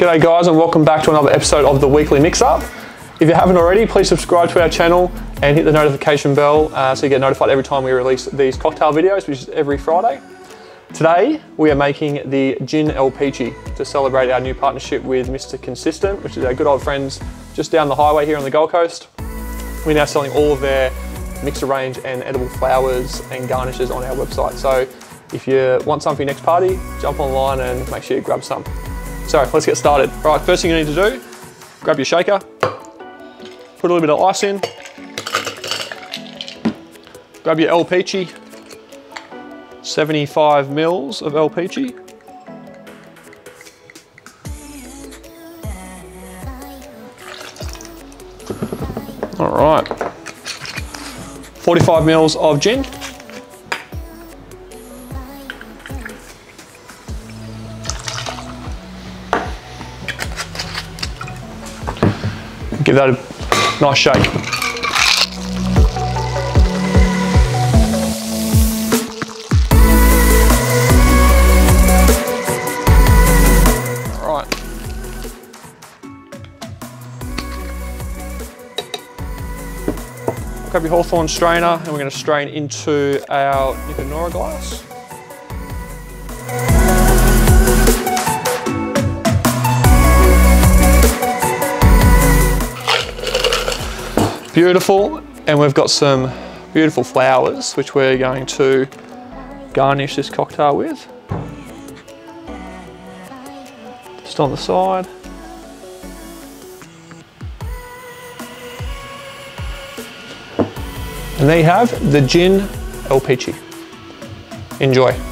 G'day guys and welcome back to another episode of the Weekly Mix Up. If you haven't already, please subscribe to our channel and hit the notification bell uh, so you get notified every time we release these cocktail videos, which is every Friday. Today, we are making the Gin El Peachy to celebrate our new partnership with Mr. Consistent, which is our good old friends just down the highway here on the Gold Coast. We're now selling all of their mixer range and edible flowers and garnishes on our website. So if you want some for your next party, jump online and make sure you grab some. So let's get started. All right, first thing you need to do, grab your shaker, put a little bit of ice in, grab your El Peachy, 75 mils of El Peachy. All right, 45 mils of gin. Give that a nice shake. Grab your Hawthorne strainer and we're going to strain into our Nick and Nora glass. Beautiful, and we've got some beautiful flowers which we're going to garnish this cocktail with. Just on the side. And there you have the Gin El Peachy. Enjoy.